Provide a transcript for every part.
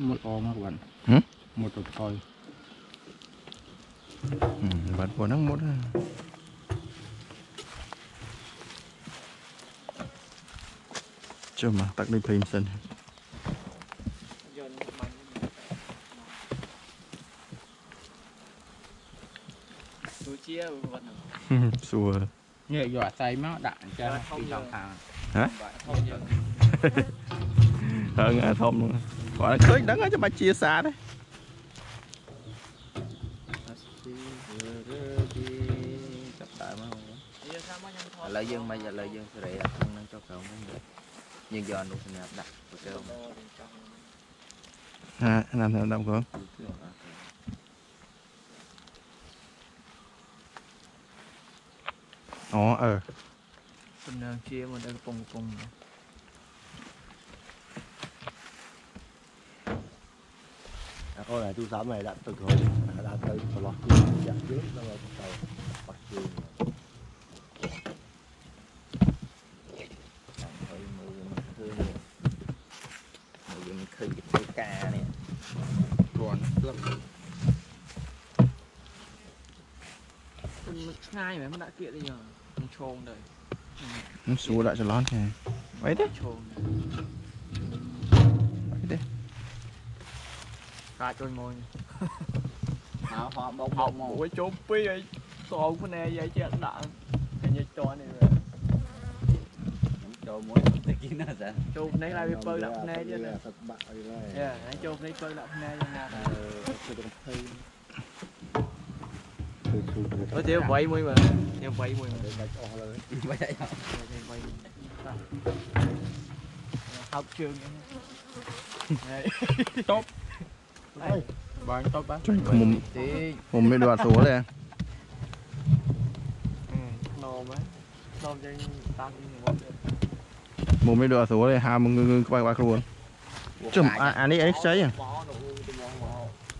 một ôm các bạn ừ? một tụt thôi ừ, bạn của nó một chưa mà tắt đi phim xin xua nhẹ giỏ tay mà đạn cho không thằng hả hơn à thơm luôn គាត់ឃើញដឹងហើយចាំបាច់ជាសាទេចាប់ដើមមកឥឡូវយើងមិនឥឡូវយើងសេរីអាក្នុងនឹងចុះក្រោមវិញយើងយកអនុសញ្ញាដាក់ប្រកែវហាណាមដាក់កូនអូអឺសំនងជាមកដល់កំពង់កំពង់ con này tôi xám này đã thực rồi đã tới và lọt xuống dạ dưới ra rồi bắt đầu bắt xuống khơi cái ca này. Còn lắm. Ngay mà đã kia đi rồi trồn đời nó xua lại cho lót này vậy đấy ខោជួយមួយមកហោបបមកមួយជុំពីរឲ្យតោងគ្នាយាយចេះដាក់កញ្ញាតនេះវាចូលមួយតិចគីណាចាជុំនេះឡើយវាពើដាក់ភ្នែកទៀតណាសឹកបាក់អីឡើយយ៉ាហើយជុំនេះពើដាក់ភ្នែកយ៉ាងណាទៅទៅទៅភ័យទៅទៅវាយមួយមើលខ្ញុំវាយមួយមើលបាច់អស់លើវាយអីហ៎វាយហប់ជើងហ្នឹងតប់ một một đoạt số đây một mét đoạt số đây hai mươi người quay quay luôn chùm à anh ấy anh cháy à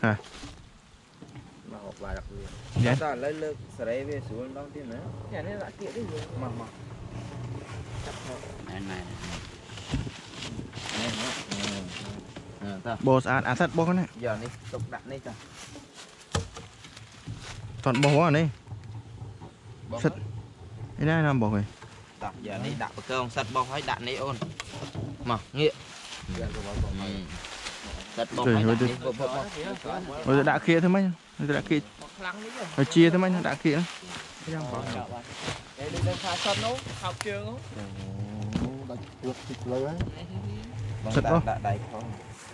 hả mà បោស្អាតអាសិតបោះណាយកនេះទុកដាក់នេះចាតន់បោះអានេះសិតឯណាណាបោះវិញតោះយកនេះដាក់បកើងសិតបោះហើយដាក់នេះអូនមកងាកសិតបោះហើយដាក់នេះបោះបោះដាក់ kia thôi mấy rồi ដាក់ kia rồi chia thôi mấy ដាក់ kia đó đây đây pha sân nó học giờ này đặt cuộc thịt lấy đấy đặt này ôn mà nghĩa Ừ. Rồi, rồi, rồi. rồi đã kia thôi mấy rồi đã kia rồi chia thôi mấy đã kia đó. đáy không?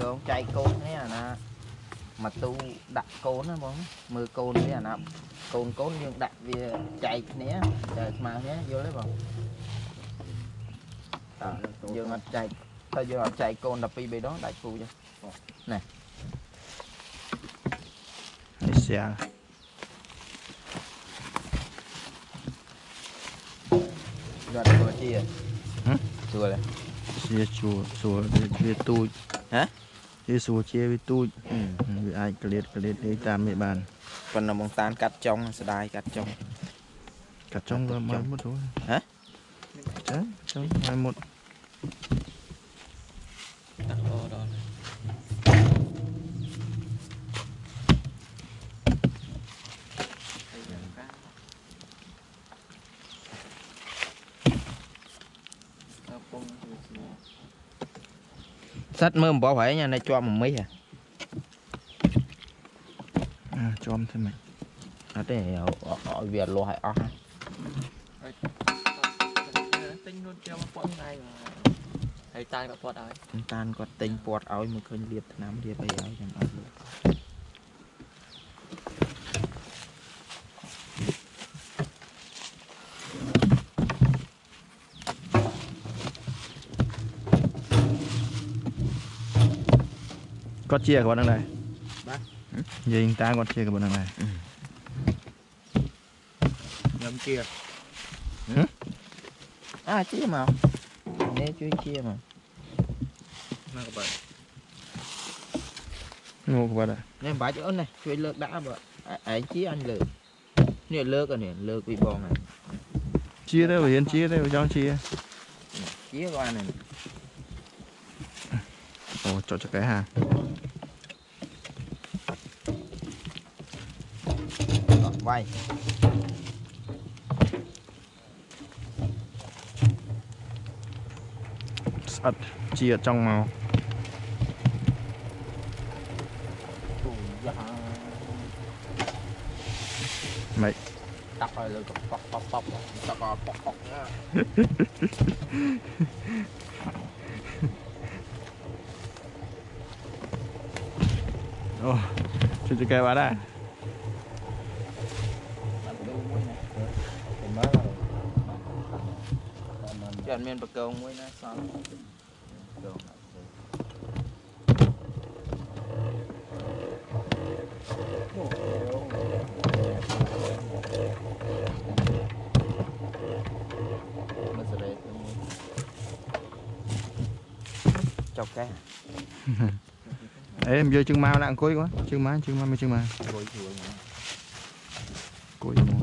កងចៃកូននេះអាណាមកទូដាក់កូនណាបងមើលកូននេះអាណាកូនកូនយើងដាក់វាចៃគ្នាតែស្មើគ្នាយល់ទេបងតើយើងអត់ចៃតើយើងអត់ចៃកូន12 3ដងដាក់ពូចុះនេះនេះជាដល់ទៅជាហ៎ជួលជាជួលជួលវាទូចហ៎ ជាស្រួលជាវាទូចវាអាចកលៀតកលៀតនេះតាមនេះបានប៉ុន្តែមកតានកាត់ចុងស្ដាយកាត់ចុងកាត់ចុងក៏មកមុតហ៎ចាចុងហើយមុតតាក់អូ សិតមើលអំបោសហែងអានេះជាប់មួយមីអាជាប់ទេមិនអត់ទេឲ្យវាលាស់ឲ្យអស់ទិញនោះចាំពាត់ថ្ងៃហើយតានគាត់ពាត់ឲ្យតានគាត់ទិញពាត់ឲ្យមកឃើញលៀបឆ្នាំលៀបអីឲ្យចាំអត់លក់ con chia của bạn đang này. Ừ? Dình ta con chia của bạn đang này. Ừ. Chia? À chia mà. Nếu chưa chia mà. Nào các bạn. Ngô các bạn ạ. Nên bà chỗ này chui lược đã vợ Ấy à, à, chia anh lược, Nè lược rồi nè lược bị bò này. Chia đây bà Hiến chia đây bà cho chia. Chia của anh này. Ồ chọn cho cái hàng quay. Sắt chia trong màu. Mày. Oh, hơi lên bóc bóc bóc Còn mà ជិតមានបកងមួយណាសល់បកងមកសេរីទៅមួយចុកកែ អេយកជើងម៉ាដាក់អង្គុយគាត់ជើងម៉ាជើងម៉ាមានជើងម៉ា ngồi chuồng mà. អង្គុយមក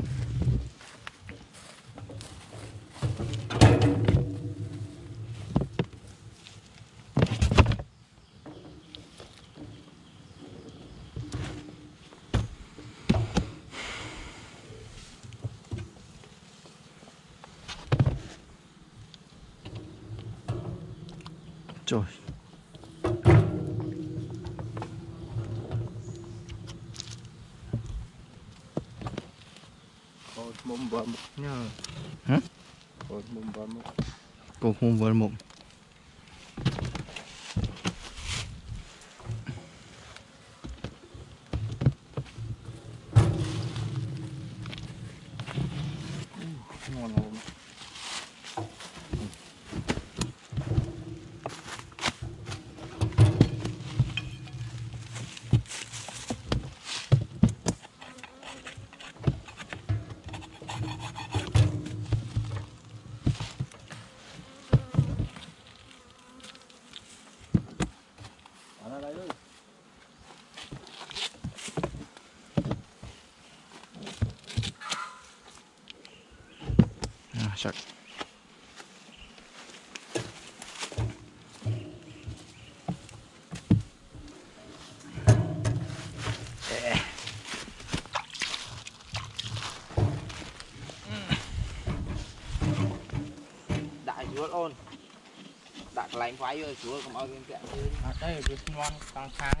있죠 Con mông bờ mục nha Hả? Con mông bờ mục Con mông bờ mục chặt eh. đại chúa ôn đặt lạnh quá rồi chúa cũng ở bên cạnh đây là ngon càng sáng.